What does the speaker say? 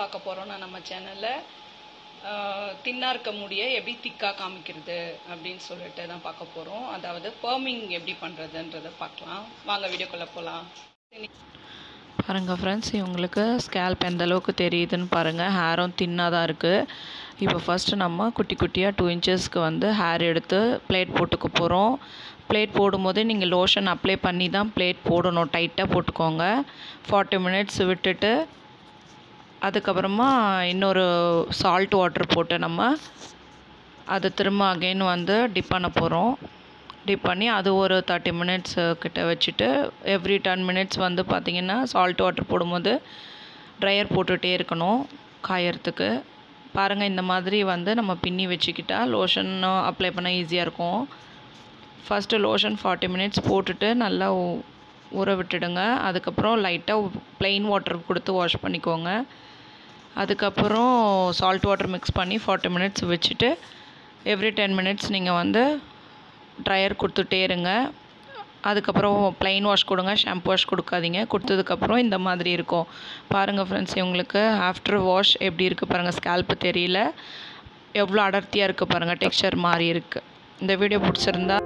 பார்க்க போகிறோம்னா நம்ம சேனலில் தின்னாக இருக்க முடிய எப்படி திக்காக காமிக்கிறது அப்படின்னு சொல்லிட்டு தான் பார்க்க போகிறோம் அதாவது பர்மிங் எப்படி பண்ணுறதுன்றதை பார்க்கலாம். வாங்க வீடியோக்குள்ளே போகலாம் பாருங்கள் ஃப்ரெண்ட்ஸ் இவங்களுக்கு ஸ்கேல்ப் எந்த அளவுக்கு தெரியுதுன்னு பாருங்கள் ஹேரும் தின்னாக தான் இருக்குது இப்போ ஃபஸ்ட்டு நம்ம குட்டி குட்டியாக டூ இன்ச்சஸ்க்கு வந்து ஹேர் எடுத்து பிளேட் போட்டுக்க போகிறோம் பிளேட் போடும்போதே நீங்கள் லோஷன் அப்ளை பண்ணி தான் பிளேட் போடணும். டைட்டாக போட்டுக்கோங்க. ஃபார்ட்டி மினிட்ஸ் விட்டுட்டு அதுக்கப்புறமா இன்னொரு சால்ட் வாட்ரு போட்டு நம்ம அது திரும்ப அகெயின் வந்து டிப் பண்ண போகிறோம் டிப் பண்ணி அது ஒரு தேர்ட்டி மினிட்ஸ் கிட்ட வச்சுட்டு எவ்ரி டென் மினிட்ஸ் வந்து பார்த்திங்கன்னா சால்ட் வாட்டர் போடும்போது ட்ரையர் போட்டுகிட்டே இருக்கணும் காயறதுக்கு. பாருங்கள் இந்த மாதிரி வந்து நம்ம பின்னி வச்சுக்கிட்டா லோஷன் அப்ளை பண்ண ஈஸியாக இருக்கும். ஃபஸ்ட்டு லோஷன் ஃபார்ட்டி மினிட்ஸ் போட்டுட்டு நல்லா ஊற விட்டுடுங்க. அதுக்கப்புறம் லைட்டாக ப்ளெயின் வாட்டர் கொடுத்து வாஷ் பண்ணிக்கோங்க. அதுக்கப்புறம் சால்ட் வாட்டர் மிக்ஸ் பண்ணி ஃபார்ட்டி மினிட்ஸ் வச்சுட்டு எவ்ரி டென் மினிட்ஸ் நீங்கள் வந்து ட்ரையர் கொடுத்துட்டே இருங்க. அதுக்கப்புறம் ப்ளைன் வாஷ் கொடுங்க ஷாம்பு வாஷ் கொடுக்காதீங்க. கொடுத்ததுக்கப்புறம் இந்த மாதிரி இருக்கும். பாருங்கள் ஃப்ரெண்ட்ஸ் இவங்களுக்கு ஆஃப்டர் வாஷ் எப்படி இருக்குது பாருங்கள் ஸ்கேல்ப்பு தெரியல. எவ்வளோ அடர்த்தியாக இருக்குது பாருங்கள் டெக்ஸ்சர் மாறி இருக்குது இந்த வீடியோ பிடிச்சிருந்தா